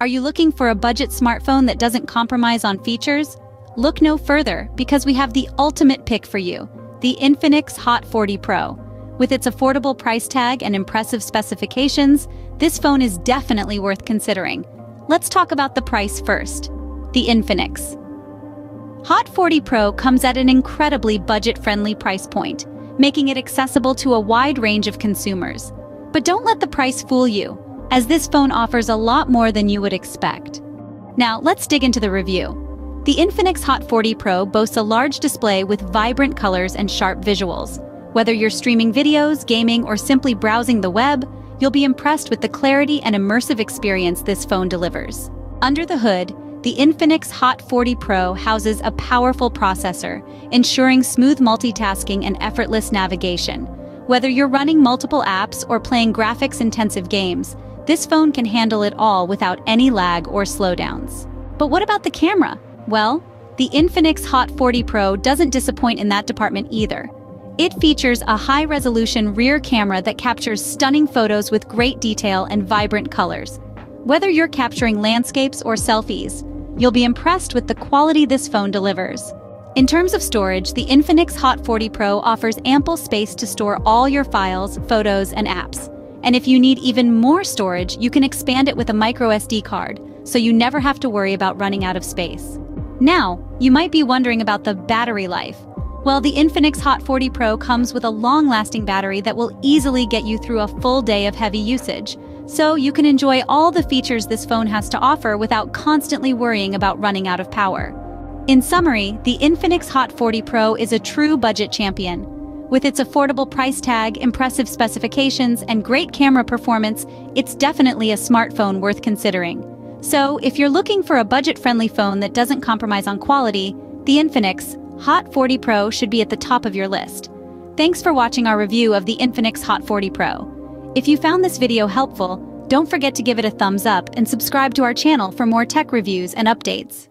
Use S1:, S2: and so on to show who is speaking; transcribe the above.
S1: Are you looking for a budget smartphone that doesn't compromise on features? Look no further because we have the ultimate pick for you, the Infinix Hot 40 Pro. With its affordable price tag and impressive specifications, this phone is definitely worth considering. Let's talk about the price first. The Infinix. Hot 40 Pro comes at an incredibly budget-friendly price point, making it accessible to a wide range of consumers. But don't let the price fool you, as this phone offers a lot more than you would expect. Now, let's dig into the review. The Infinix Hot 40 Pro boasts a large display with vibrant colors and sharp visuals. Whether you're streaming videos, gaming, or simply browsing the web, you'll be impressed with the clarity and immersive experience this phone delivers. Under the hood, the Infinix Hot 40 Pro houses a powerful processor, ensuring smooth multitasking and effortless navigation. Whether you're running multiple apps or playing graphics-intensive games, this phone can handle it all without any lag or slowdowns. But what about the camera? Well, the Infinix Hot 40 Pro doesn't disappoint in that department either. It features a high-resolution rear camera that captures stunning photos with great detail and vibrant colors. Whether you're capturing landscapes or selfies, you'll be impressed with the quality this phone delivers. In terms of storage, the Infinix Hot 40 Pro offers ample space to store all your files, photos, and apps. And if you need even more storage, you can expand it with a microSD card, so you never have to worry about running out of space. Now, you might be wondering about the battery life. Well, the Infinix Hot 40 Pro comes with a long-lasting battery that will easily get you through a full day of heavy usage, so you can enjoy all the features this phone has to offer without constantly worrying about running out of power. In summary, the Infinix Hot 40 Pro is a true budget champion. With its affordable price tag, impressive specifications, and great camera performance, it's definitely a smartphone worth considering. So, if you're looking for a budget-friendly phone that doesn't compromise on quality, the Infinix Hot 40 Pro should be at the top of your list. Thanks for watching our review of the Infinix Hot 40 Pro. If you found this video helpful, don't forget to give it a thumbs up and subscribe to our channel for more tech reviews and updates.